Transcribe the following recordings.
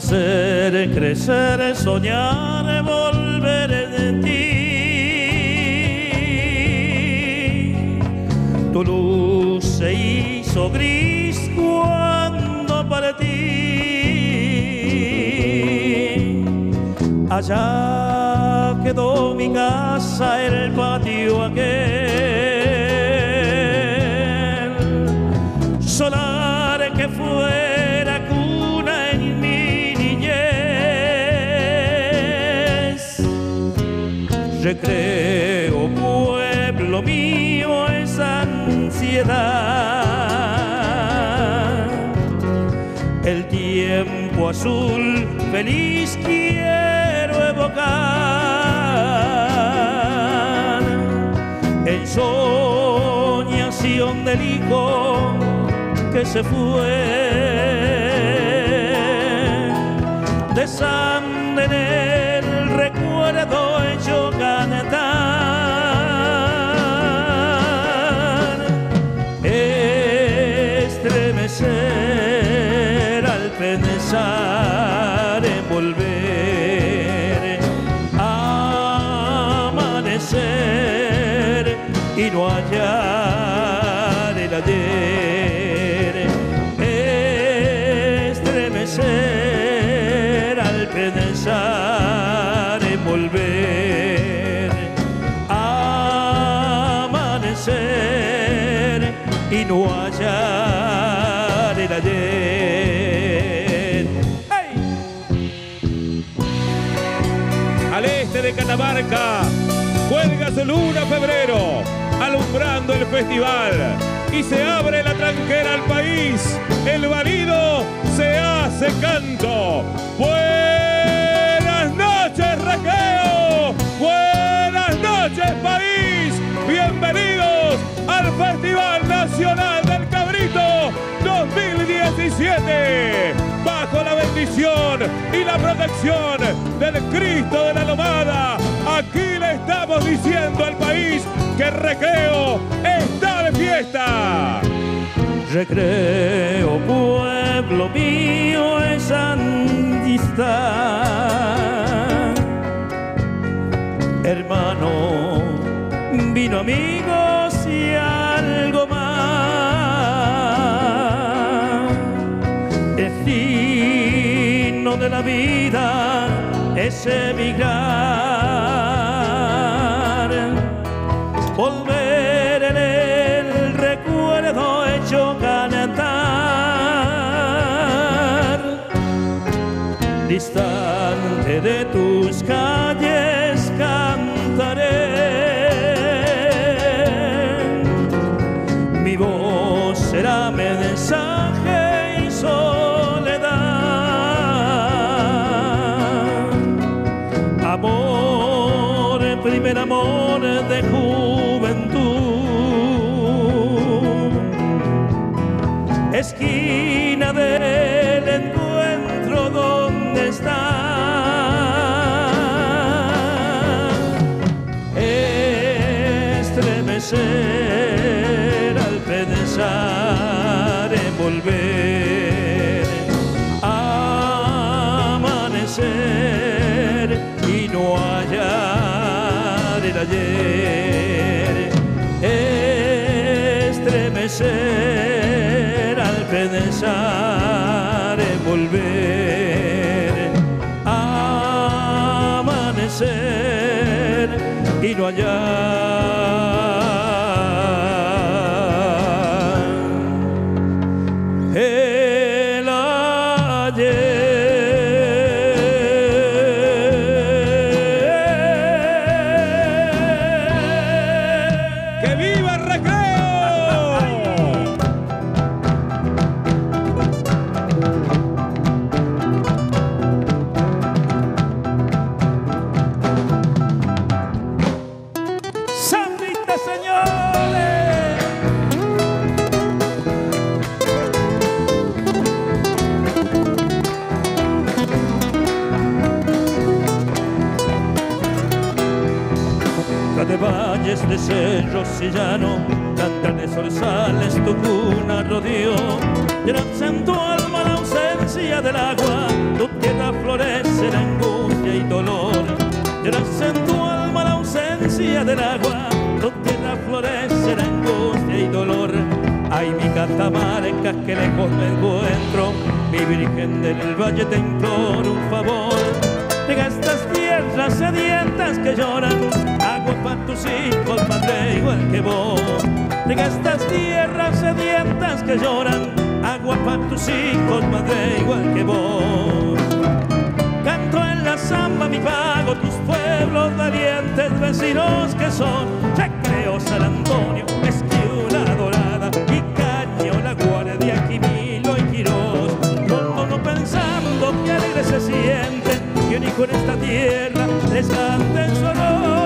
nacer, crecer, soñar, volver en ti. Tu luz se hizo gris cuando partí. Allá quedó mi casa, el patio aquel. Recreo, pueblo mío, esa ansiedad. El tiempo azul feliz quiero evocar. Ensoñación del hijo que se fue. De sangre en cuelga su luna febrero, alumbrando el festival. Y se abre la tranquera al país, el marido se hace canto. Buenas noches, Raqueo. Buenas noches, país. Bienvenidos al Festival Nacional del Cabrito 2017. Bajo la bendición y la protección del Cristo de la Lomada, aquí estamos diciendo al país que Recreo está de fiesta. Recreo, pueblo mío, es amistad. Hermano, vino amigos y algo más. Destino de la vida es emigrar. Distante de tus calles cantaré. Mi voz será mensaje y soledad. Amor, primer amor y cerros y llano, cantan de zorzales, tu cuna rodeó, llenas en tu alma la ausencia del agua, tu tierra florece en angustia y dolor. Llenas en tu alma la ausencia del agua, tu tierra florece en angustia y dolor. Ay, mi catamarca, que lejos me encuentro, mi virgen del valle te imploro un favor. Llega estas tierras sedientas que lloran, para tus hijos, madre, igual que vos. Llega estas tierras sedientas que lloran, agua para tus hijos, madre, igual que vos. Canto en la samba mi pago, tus pueblos valientes vecinos que son. Te creo San Antonio, Esquiula Dorada y Caño, la Guardia, Quimilo y Quirós. No, no pensando que alegre se sienten que un hijo en esta tierra les cante en su honor.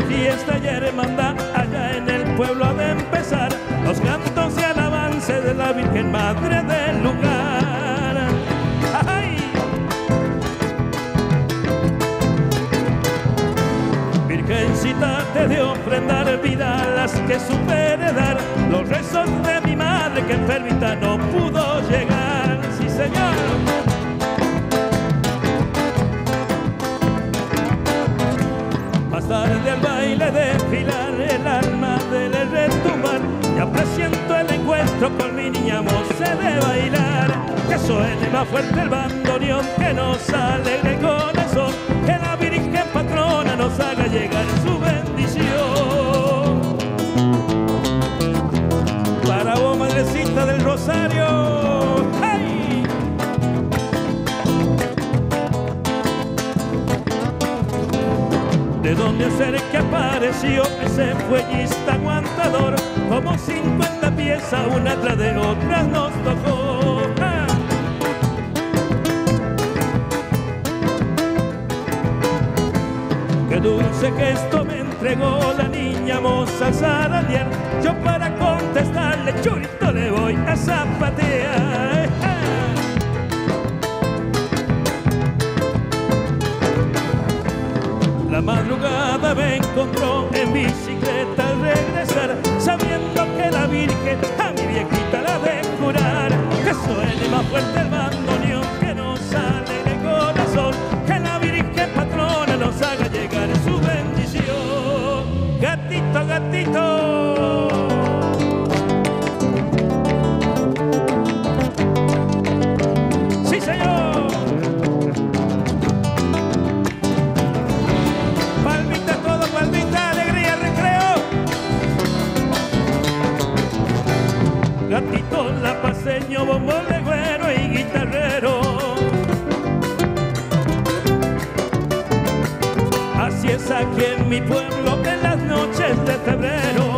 De fiesta y allá en el pueblo ha de empezar los cantos y alabanza de la Virgen Madre del lugar. ¡Ay! Virgencita te de ofrendar vida a las que supe dar los rezos de mi madre que enfermita no pudo llegar. Sí, señor. Más tarde al baile desfilar el alma del retumbar. Ya presiento el encuentro con mi niña moce de bailar. Que suene más fuerte el bandoneón que nos alegre el que apareció ese fueguista aguantador Como 50 piezas una tras de otra nos tocó. Qué dulce gesto me entregó la niña moza Saradier Yo para contestarle churito le voy a zapatear. La madrugada me encontró en bicicleta al regresar, sabiendo que la Virgen a mi viejita la de curar. Que suene más fuerte el bandoneón que nos sale del corazón, que la Virgen patrona nos haga llegar su bendición. Gatito, gatito. Paseño, bombo, legüero y guitarrero. Así es aquí en mi pueblo en las noches de febrero.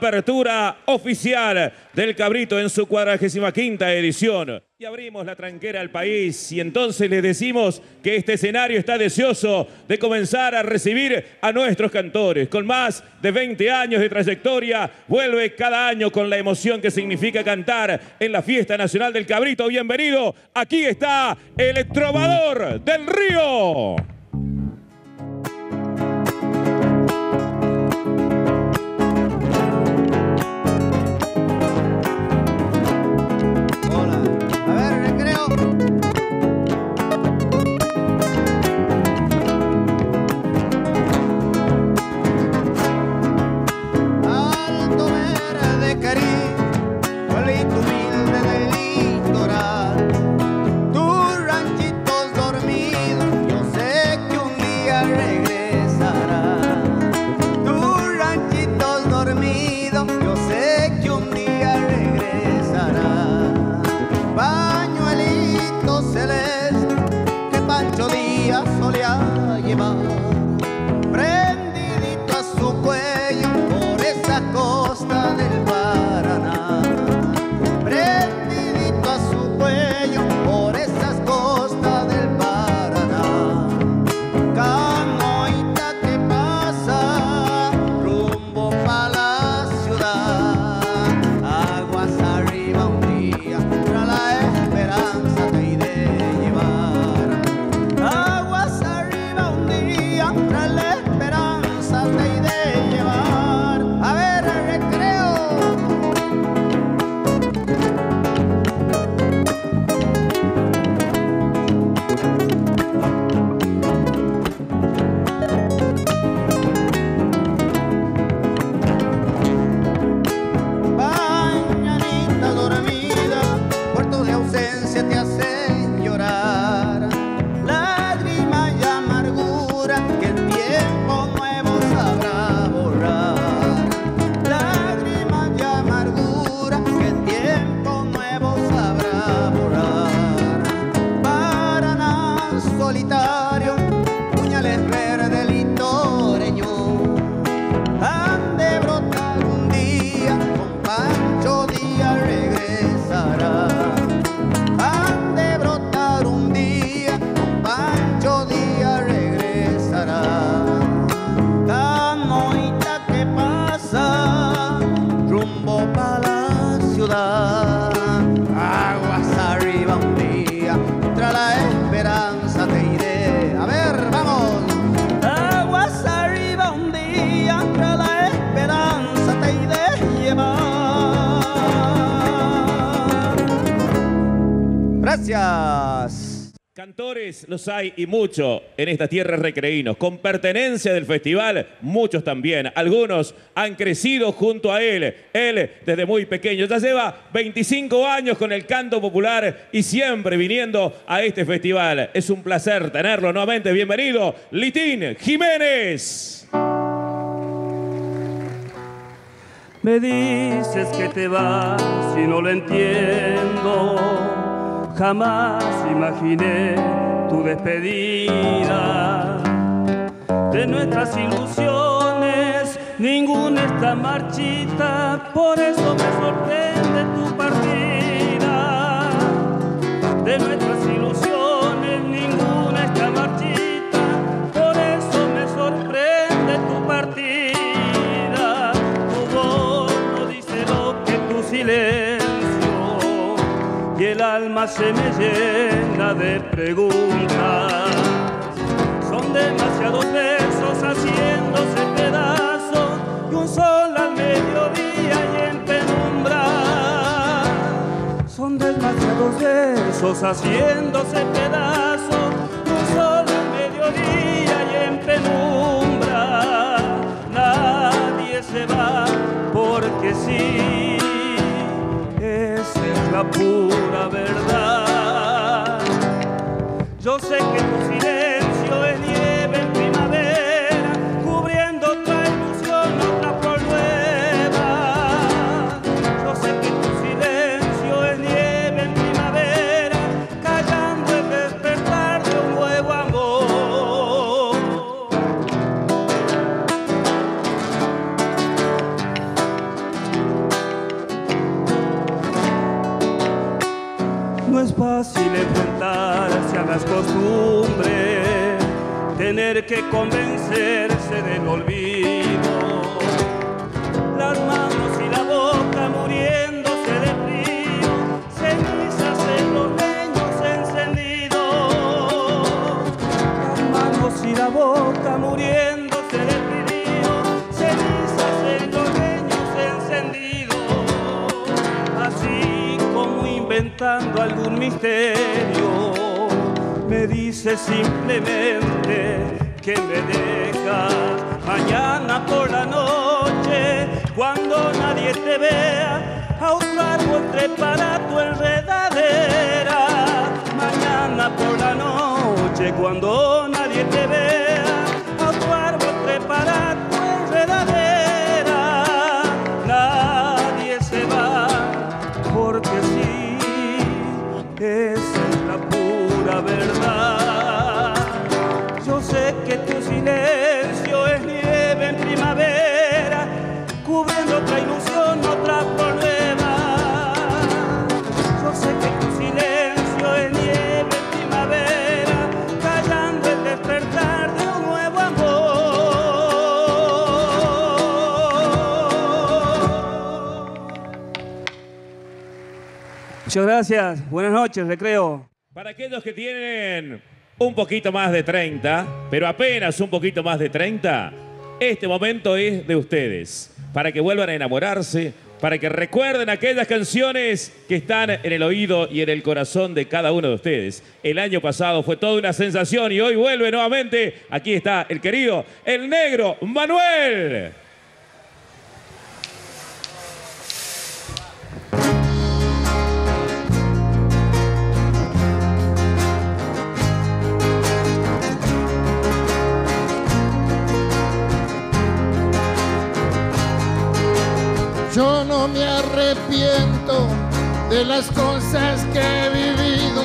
Apertura oficial del Cabrito en su 45 edición. Y abrimos la tranquera al país y entonces les decimos que este escenario está deseoso de comenzar a recibir a nuestros cantores. Con más de 20 años de trayectoria, vuelve cada año con la emoción que significa cantar en la Fiesta Nacional del Cabrito. Bienvenido, aquí está el trovador del río. Los hay y mucho en esta tierra recreínos. Con pertenencia del festival, muchos también. Algunos han crecido junto a él. Él desde muy pequeño. Ya lleva 25 años con el canto popular y siempre viniendo a este festival. Es un placer tenerlo nuevamente. Bienvenido, Litín Jiménez. Me dices que te vas y no lo entiendo Jamás imaginé despedida. De nuestras ilusiones, ninguna está marchita, por eso me sorprende tu partida. De nuestras ilusiones, ninguna está marchita, por eso me sorprende tu partida. Tu voz no dice lo que tu silencio el alma se me llena de preguntas. Son demasiados besos haciéndose pedazos y un sol al mediodía y en penumbra. Son demasiados besos haciéndose pedazos y un sol al mediodía y en penumbra. Nadie se va porque sí pura verdad. Yo sé que tener que convencerse del olvido. Las manos y la boca muriéndose de frío, cenizas en los leños encendidos. Las manos y la boca muriéndose de frío, cenizas en los leños encendidos. Así como inventando algún misterio, dice simplemente que me dejas mañana por la noche, cuando nadie te vea, a un árbol para tu enredadera. Mañana por la noche, cuando nadie te vea, Muchas gracias, buenas noches, recreo. Para aquellos que tienen un poquito más de 30, pero apenas un poquito más de 30, este momento es de ustedes. Para que vuelvan a enamorarse, para que recuerden aquellas canciones que están en el oído y en el corazón de cada uno de ustedes. El año pasado fue toda una sensación y hoy vuelve nuevamente. Aquí está el querido, el negro Manuel. Yo no me arrepiento de las cosas que he vivido,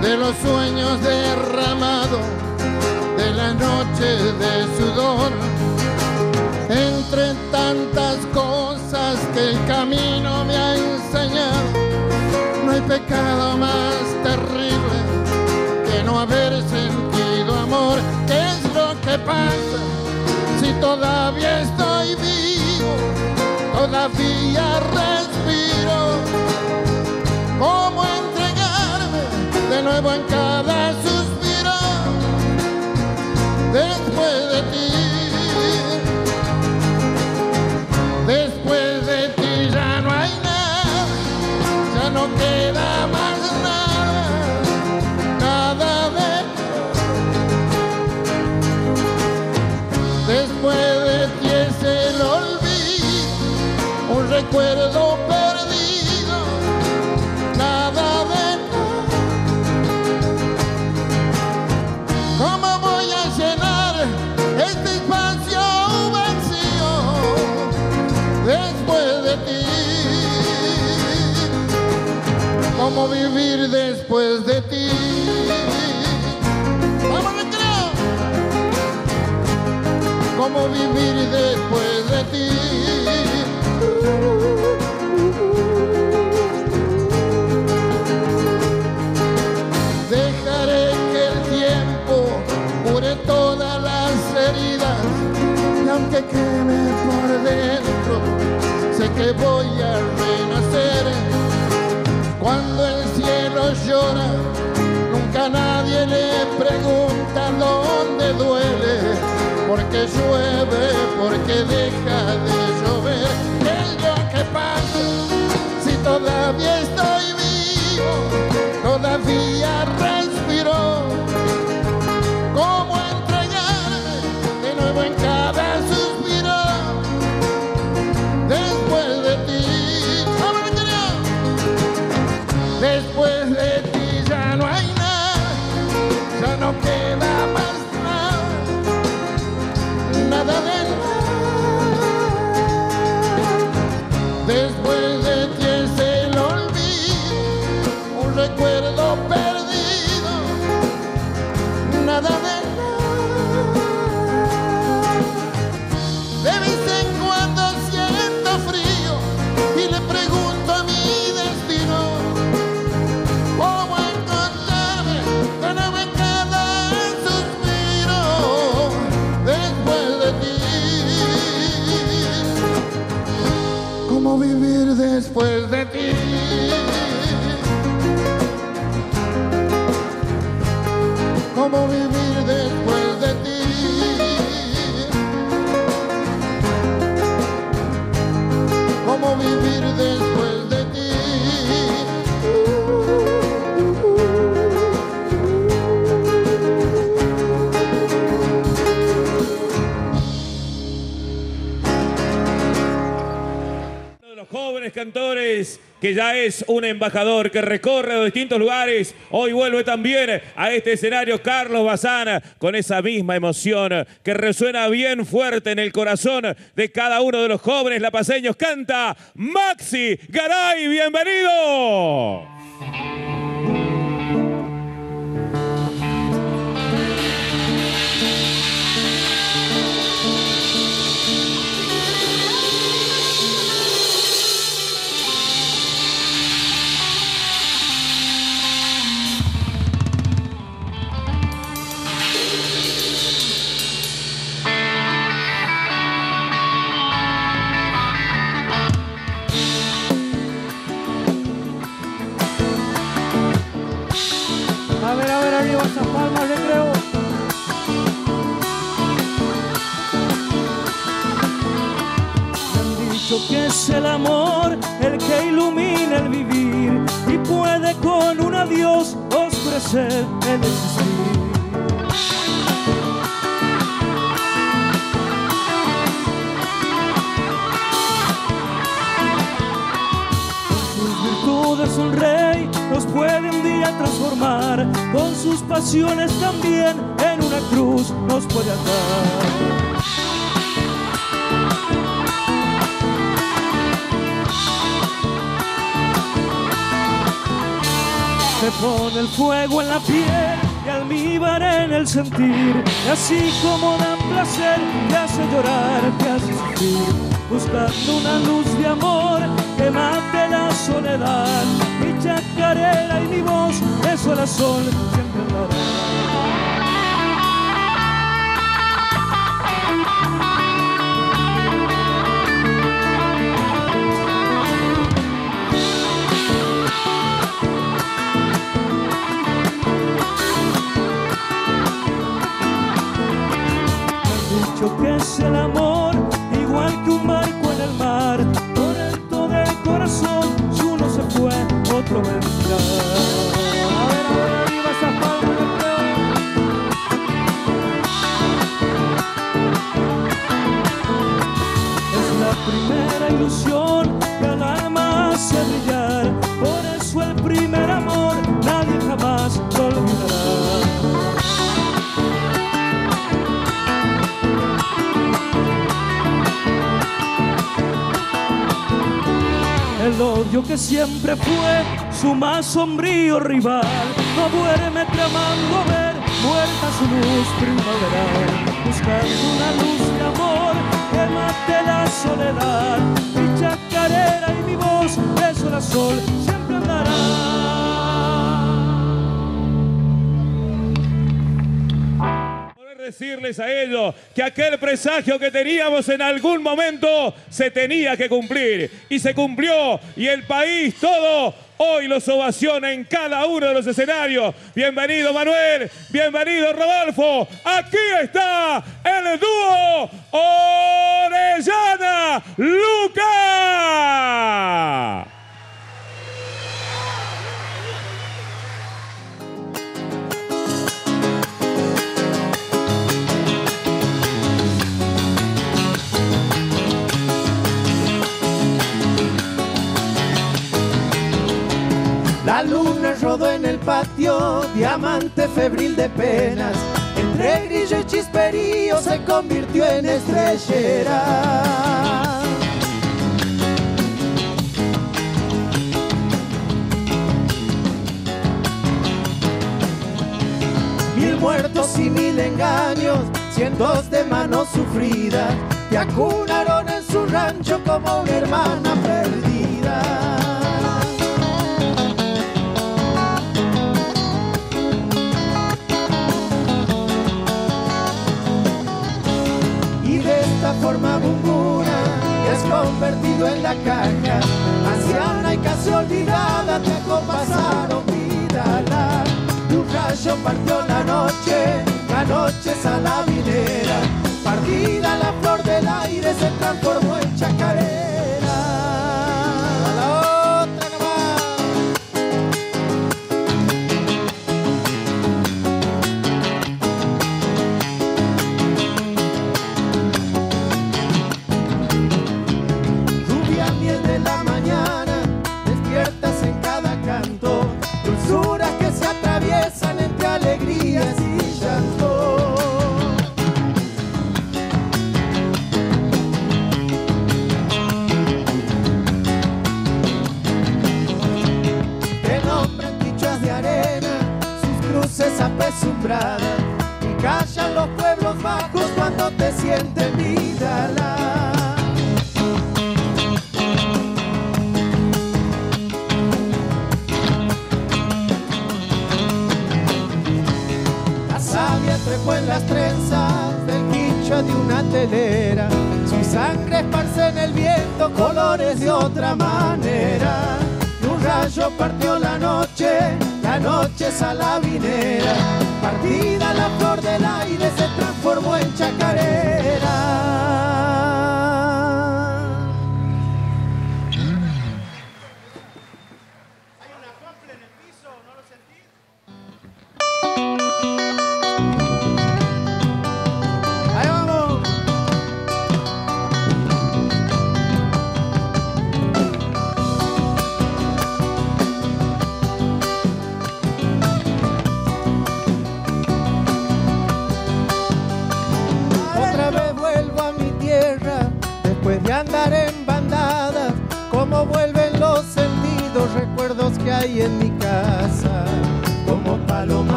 de los sueños derramados, de la noche de sudor. Entre tantas cosas que el camino me ha enseñado, no hay pecado más terrible que no haber sentido amor. ¿Qué es lo que pasa si todavía estoy? Todavía respiro. ¿Cómo entregarme de nuevo en cada suspiro vivir después de ti. Dejaré que el tiempo cure todas las heridas y aunque queme por dentro, sé que voy porque llueve, porque deja de llover. ¿Qué es lo que pasa si todavía estoy vivo? Todavía después de ti. ¿Cómo vivir? Cantores que ya es un embajador que recorre los distintos lugares. Hoy vuelve también a este escenario Carlos Bazán con esa misma emoción que resuena bien fuerte en el corazón de cada uno de los jóvenes lapaseños. Canta Maxi Garay, bienvenido. A ver, arriba esas palmas. Me han dicho que es el amor el que ilumina el vivir y puede con un adiós oscurecer el existir. Virtudes un rey nos puede un día transformar, con sus pasiones también en una cruz nos puede atar. Se pone el fuego en la piel y almíbar en el sentir, y así como da placer, te hace llorar, te hace sufrir, buscando una luz de amor que mate la soledad. Mi chacarera y mi voz, eso la sol siempre dará. dicho que es el amor, igual que un barco en el mar, por el del corazón, si uno se fue, otro vendrá. Primera ilusión que al alma hace brillar, por eso el primer amor El odio que siempre fue su más sombrío rival. No duerme tramando ver muerta su luz primaveral buscando una luz de amor que mate la soledad. Mi chacarera y mi voz de sol a sol siempre andará decirles a ellos que aquel presagio que teníamos en algún momento se tenía que cumplir y se cumplió y el país todo hoy los ovaciona en cada uno de los escenarios. Bienvenido Manuel, bienvenido Rodolfo. Aquí está el dúo Orellana Luca. La luna rodó en el patio, diamante febril de penas. Entre grillo y chisperío se convirtió en estrellera. Mil muertos y mil engaños, cientos de manos sufridas, te acunaron en su rancho como una hermana perdida. Forma Bumbura te has convertido en la caja anciana y casi olvidada te acompasaron vida la tu rayo partió la noche noches a la vinera. Partida la flor del aire se transformó en chacarera.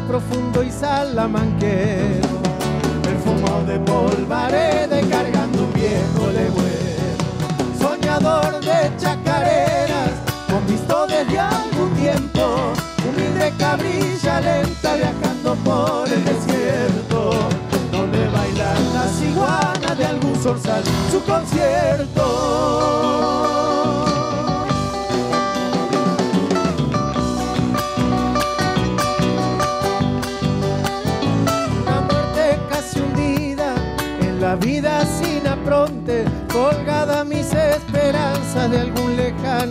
Profundo y salamanquero. Perfumo de polvareda cargando un viejo legüero. Soñador de chacareras, con visto desde algún tiempo. Humilde cabrilla lenta viajando por el desierto donde bailan las iguanas de algún zorzal su concierto.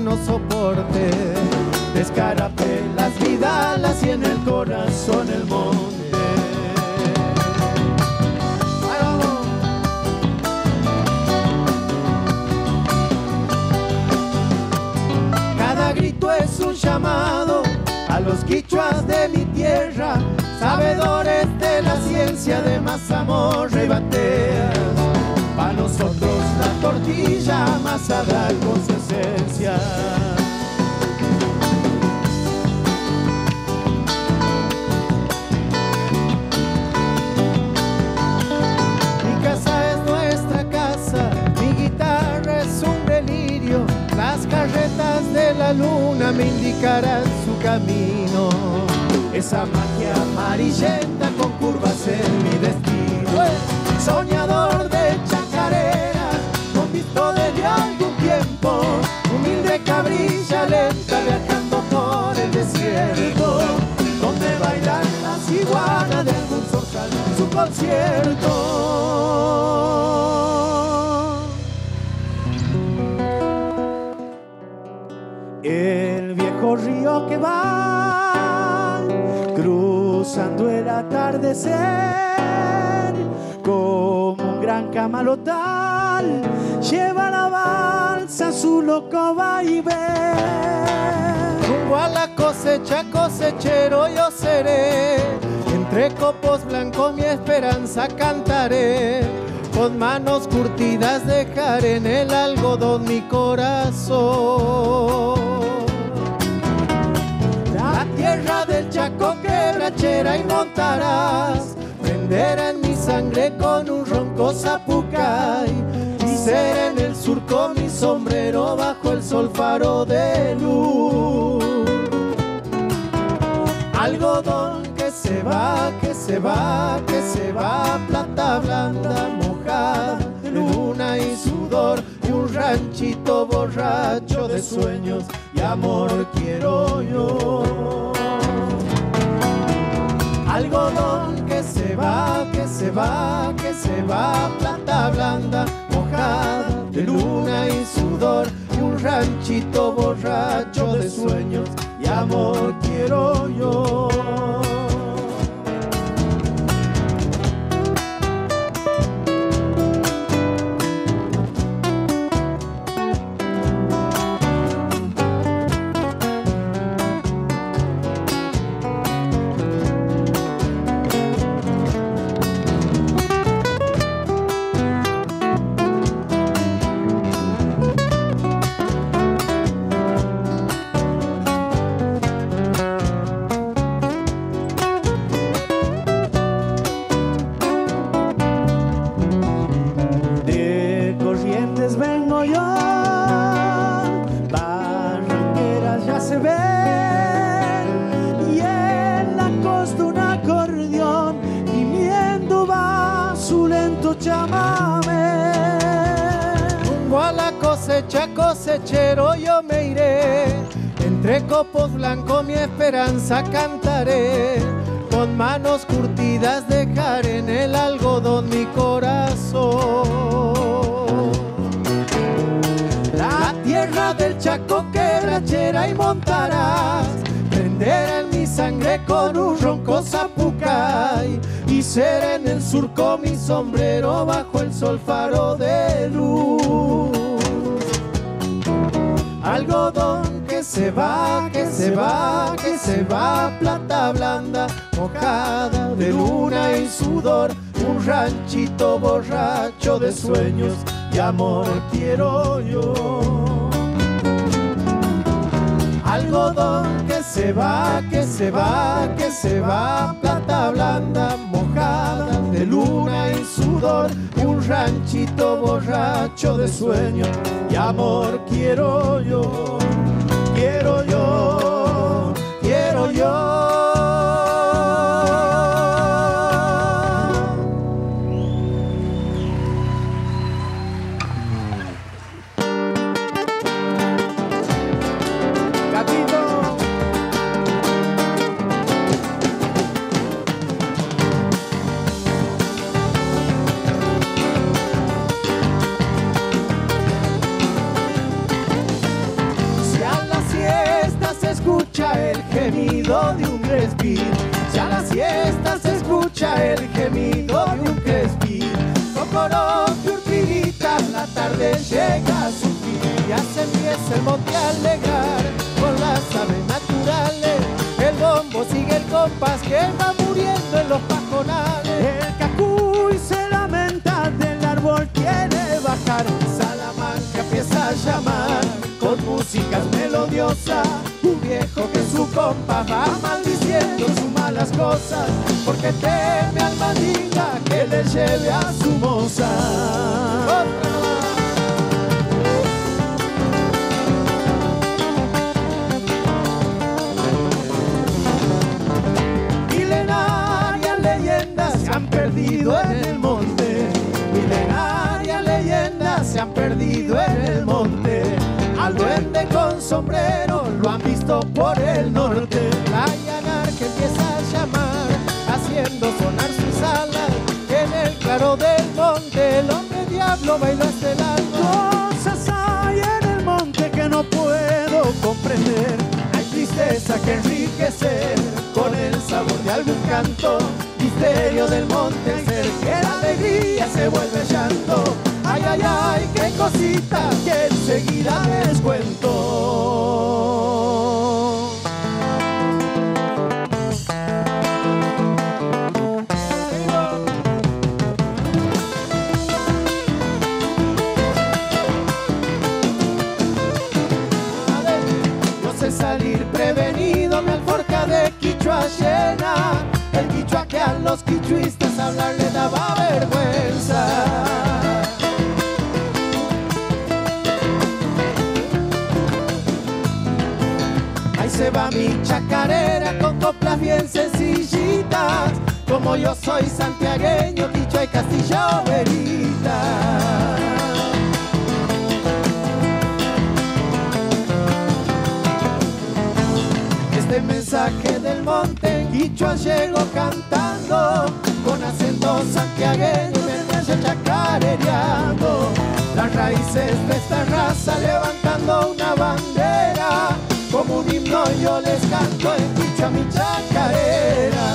Lejano soporte. Descarapé las vidalas y en el corazón el monte. Cada grito es un llamado a los quichuas de mi tierra, sabedores de la ciencia de mazamorra y bateas. Para nosotros la tortilla amasada con su esencia. Mi casa es nuestra casa, mi guitarra es un delirio, las carretas de la luna me indicarán su camino. Esa magia amarillenta con curvas en mi destino. Concierto. El viejo río que va cruzando el atardecer como un gran camalotal lleva la balsa su loco va y ve rumbo a la cosecha cosechero yo seré entre copos blancos mi esperanza cantaré con manos curtidas dejar en el algodón mi corazón. La tierra del Chaco quebrachera y montarás, prenderá en mi sangre con un ronco zapucay y ser en el surco mi sombrero bajo el sol faro de luz. Algodón se va, que se va, que se va, plata blanda, mojada, luna y sudor, y un ranchito borracho de sueños y amor quiero yo. Algodón que se va, que se va, que se va, plata blanda, mojada, de luna y sudor, y un ranchito borracho de sueños y amor quiero yo. Esperanza cantaré. Con manos curtidas dejar en el algodón mi corazón. La tierra del Chaco quebrachera y montarás, prenderá en mi sangre con un ronco zapucay y ser en el surco mi sombrero bajo el sol faro de luz. Algodón que se va, que se va, se va, plata blanda, mojada de luna y sudor, un ranchito borracho de sueños y amor quiero yo. Algodón que se va, que se va, que se va, plata blanda, mojada de luna y sudor, un ranchito borracho de sueño y amor quiero yo, quiero yo, quiero cosas, porque teme al mandinga que le lleve a su moza. Hombre diablo baila hasta el alma. Cosas hay en el monte que no puedo comprender. Hay tristeza que enriquecer con el sabor de algún canto. Misterio del monte, hacer que la alegría se vuelve llanto. Ay, ay, ay, qué cosita que enseguida les cuento. Daba vergüenza. Ahí se va mi chacarera con coplas bien sencillitas. Como yo soy santiagueño, quichua y castillo verita. Este mensaje del monte quichua llego cantando con acento santiagueño vaya chacarereando las raíces de esta raza levantando una bandera como un himno yo les canto en quichua mi chacarera.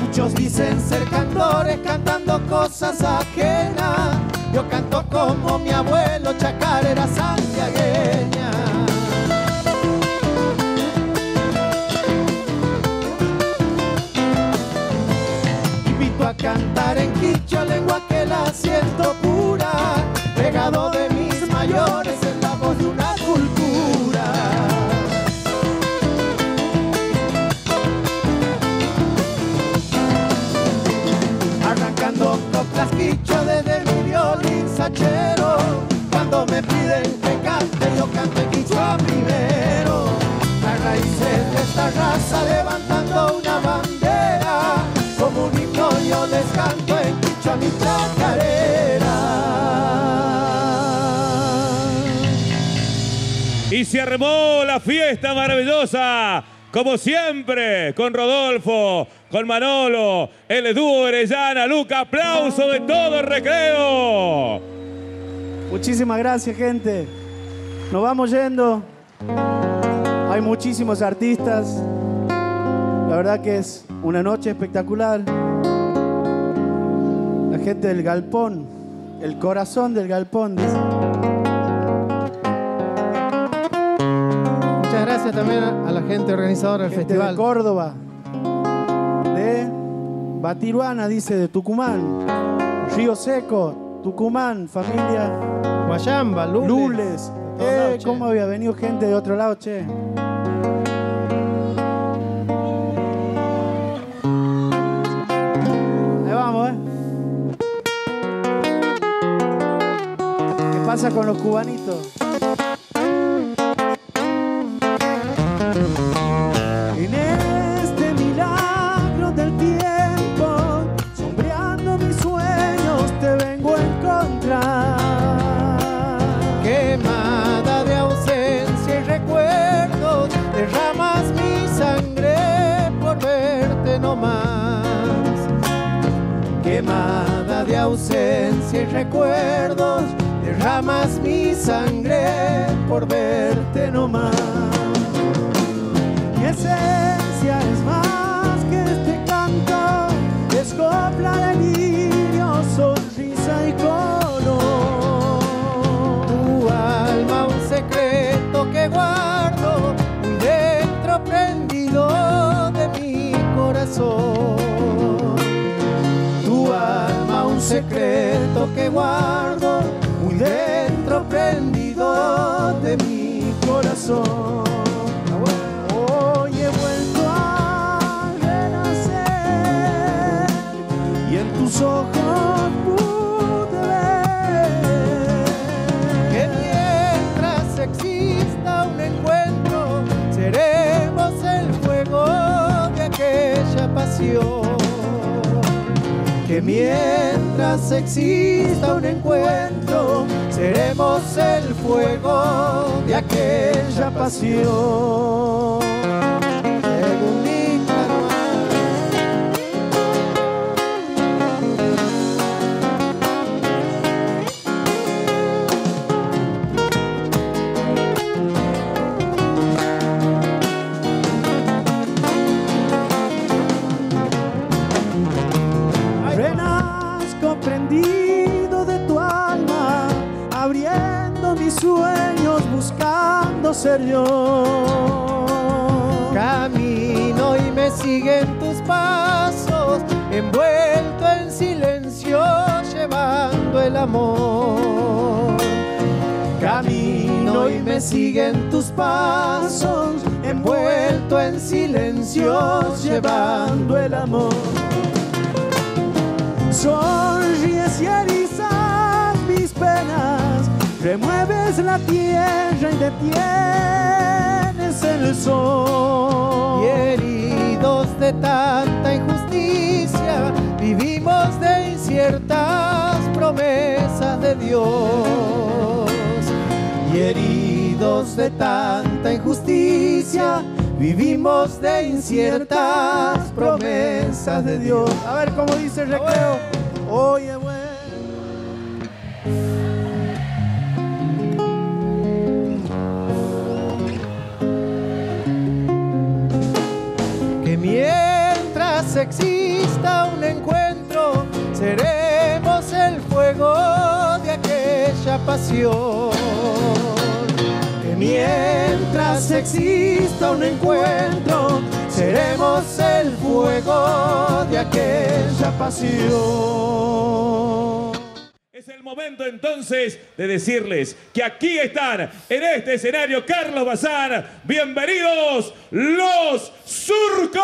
Muchos dicen ser cantores cantando cosas ajenas. Como mi abuelo Cuando me piden que cante, yo canto en quichua primero. Las raíces de esta raza levantando una bandera. Como un himno yo les canto en quichua mi chacarera. Y se armó la fiesta maravillosa, como siempre, con Rodolfo, con Manolo, el dúo Orellana, Luca, aplauso de todo el recreo. Muchísimas gracias, gente. Nos vamos yendo. Hay muchísimos artistas. La verdad que es una noche espectacular. La gente del galpón, el corazón del galpón. dice. Muchas gracias también a la gente organizadora del Gente de festival. Córdoba, de Batiruana, dice, de Tucumán, Río Seco, Tucumán, familia Guayamba, Lules. Lules. Eh. ¿Cómo había venido gente de otro lado, che? Ahí vamos, ¿eh? ¿Qué pasa con los cubanitos? Recuerdos, derramas mi sangre por verte nomás. Mi esencia es más que este canto, es copla, delirio, sonrisa y color. Tu alma un secreto que guardo muy dentro prendido de mi corazón. Tu alma un secreto que guardo muy dentro prendido de mi corazón. Hoy he vuelto a renacer y en tus ojos pude ver Que mientras exista un encuentro, seremos el fuego de aquella pasión. Que mientras exista un encuentro, seremos el fuego de aquella pasión. Camino y me siguen tus pasos, envuelto en silencio, llevando el amor. Camino y me siguen tus pasos, envuelto en silencios, llevando el amor. Sonríes y erizas mis penas, remueves la tierra y detienes el sol. Y heridos de tanta injusticia, vivimos de inciertas promesas de Dios. Y heridos de tanta injusticia, vivimos de inciertas promesas de Dios. A ver cómo dice el recreo. Oye, bueno. Que mientras exista un encuentro, seremos el fuego de aquella pasión. Es el momento entonces de decirles que aquí están en este escenario Carlos Bazán. Bienvenidos los surcos.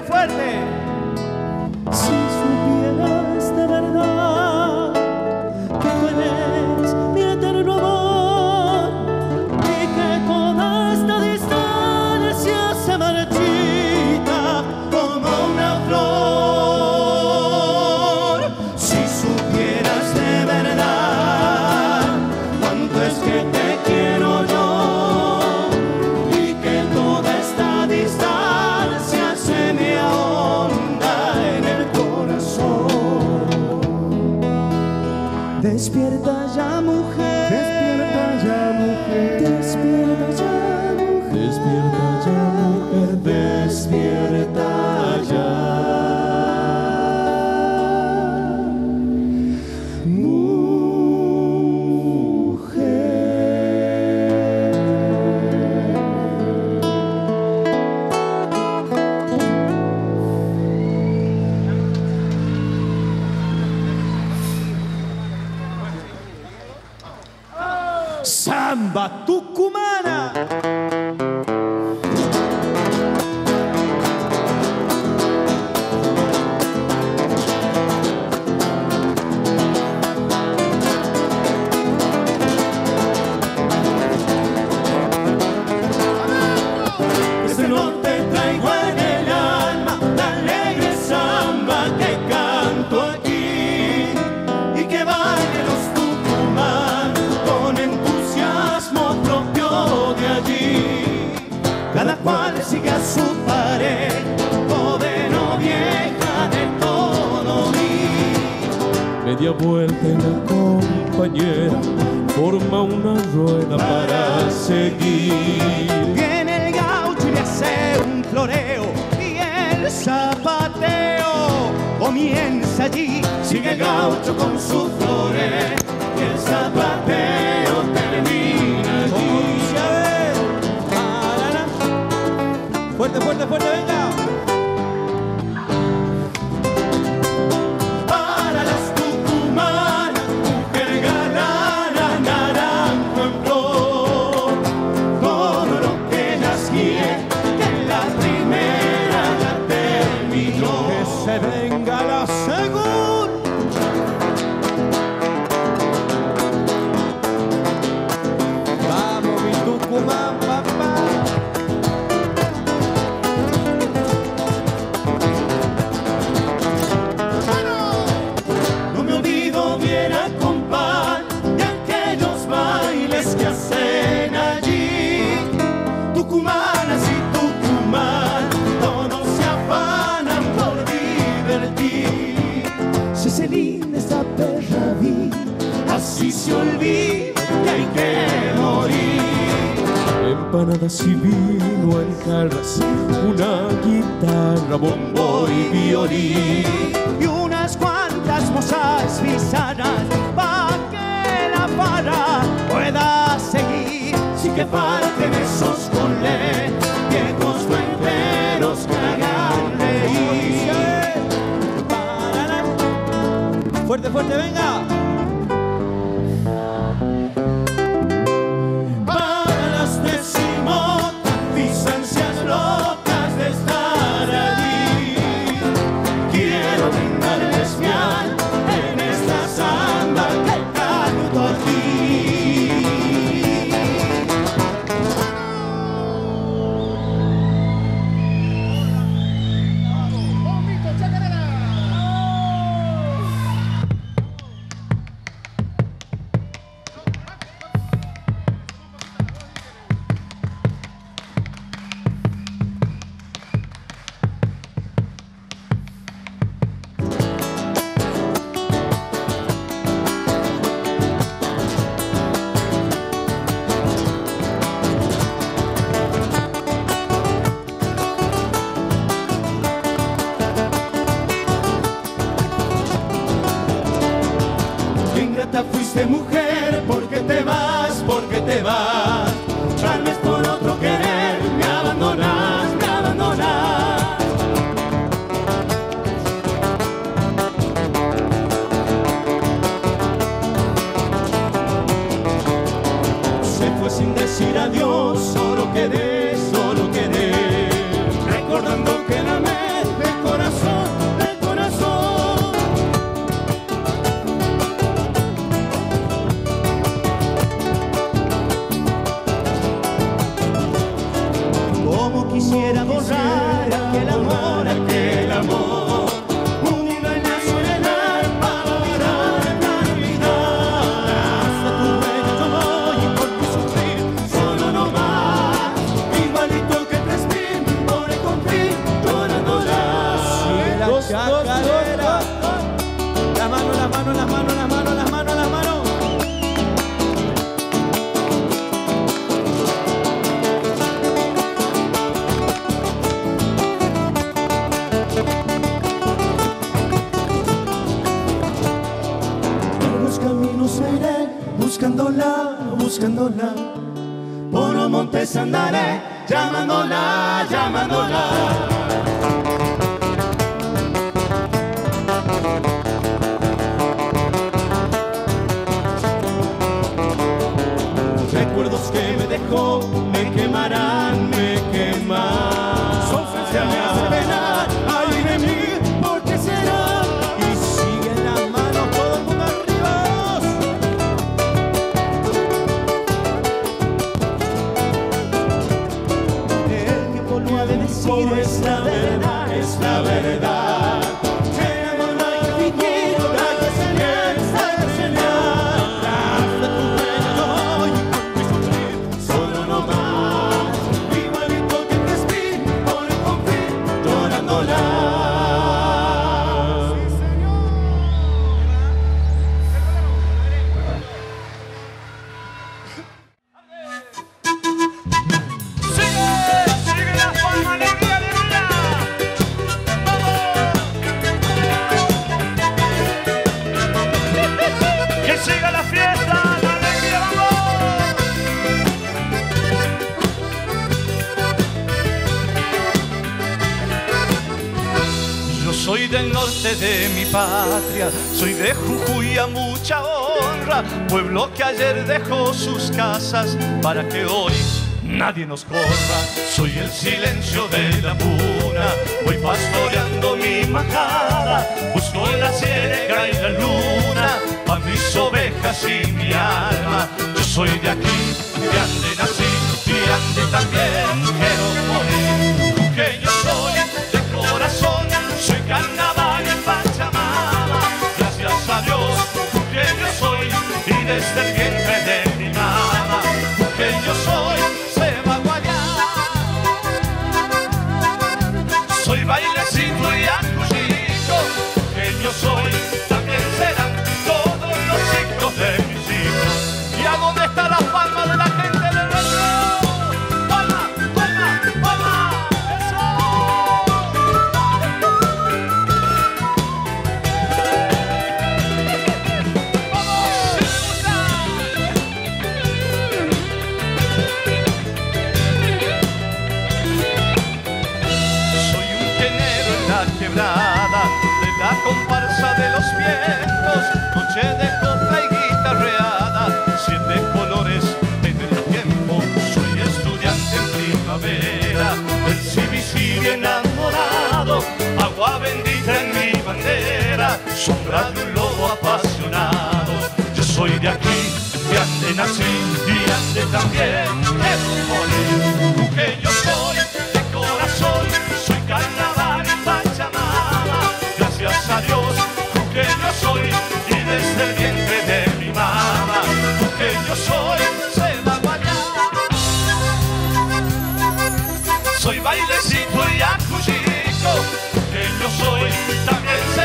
fuerte. la cual sigue a su pared, poder no vieja de todo mí. Media vuelta y la compañera forma una rueda para, para seguir. Viene el gaucho y le hace un floreo y el zapateo comienza allí. Sigue el gaucho con su floreo y el zapateo. fuerte, fuerte, fuerte. empanadas y vino en jarras, una guitarra, bombo y violín. Y unas cuantas mozas pisanas para que la para pueda seguir. Sí que falten esos colés, viejos cuenteros que hagan reír. Fuerte, fuerte, venga. Chacarera. La mano, la mano, la mano, la mano, la mano, la mano. Largos caminos iré, buscándola, buscándola. Por los montes andaré, llamándola, llamándola. Soy de Jujuy a mucha honra, pueblo que ayer dejó sus casas para que hoy nadie nos corra. Soy el silencio de la puna, voy pastoreando mi majada, busco la ciega y la luna, pa' mis ovejas y mi alma. Yo soy de aquí, de ande nací, y ande también desde el sombra de un lobo apasionado. Yo soy de aquí, de ande nací y ande también quiero morir. Que yo soy de corazón, soy carnaval y pachamama. Gracias a Dios, que yo soy y desde el vientre de mi mamá, que yo soy se va. Soy bailecito y acuchillo, que yo soy, también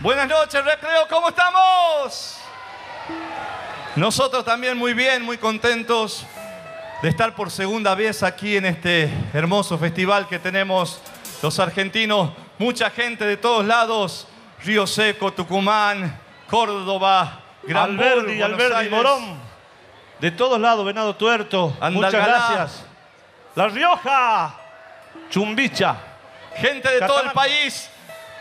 Buenas noches, recreo, ¿cómo estamos? Nosotros también muy bien, muy contentos de estar por segunda vez aquí en este hermoso festival que tenemos los argentinos, mucha gente de todos lados, Río Seco, Tucumán, Córdoba, Alberdi, Buenos Alberdi, Aires. Morón. De todos lados, Venado Tuerto. Muchas Andagalá. gracias. La Rioja. Chumbicha. Gente de todo el país,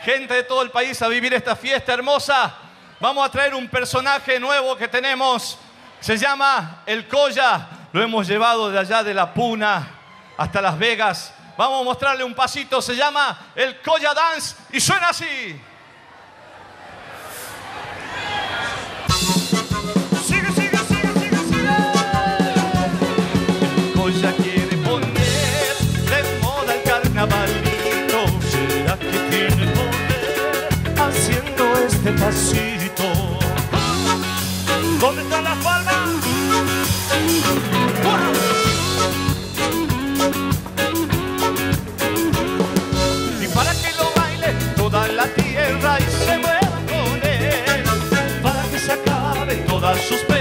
gente de todo el país a vivir esta fiesta hermosa. Vamos a traer un personaje nuevo que tenemos. Se llama El Colla. Lo hemos llevado de allá de la Puna hasta Las Vegas. Vamos a mostrarle un pasito. Se llama El Colla Dance y suena así. Haciendo este? ¿Dónde están las palmas? Y para que lo baile toda la tierra y se mueva con él. Para que se acaben todas sus penas,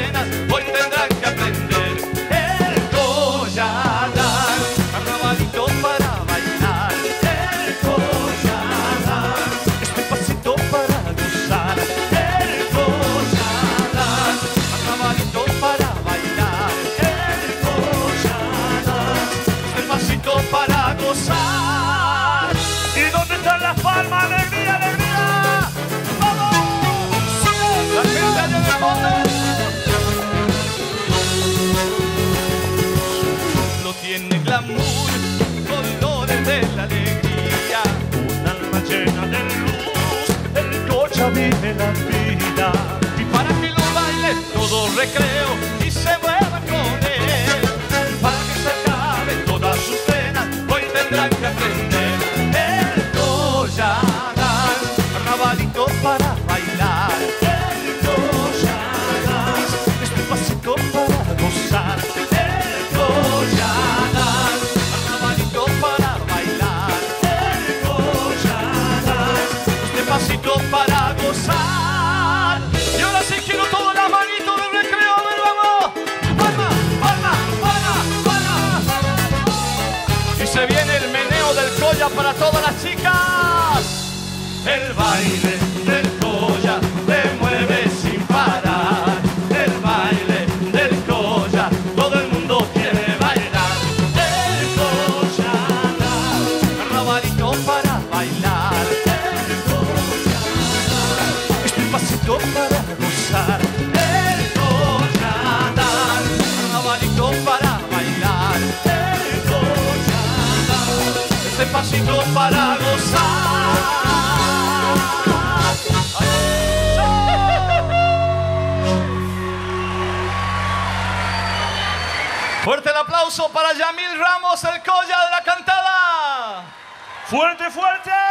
¿Y dónde están las palmas? ¡Alegría, alegría! La gente allá en el. No tiene glamour, colores de la alegría. Un alma llena de luz, el cocha vive la vida. Y para que lo baile todo recreo para todas las chicas. El baile pasito para gozar. Fuerte el aplauso para Yamil Ramos, el colla de la cantada. ¡Fuerte, fuerte!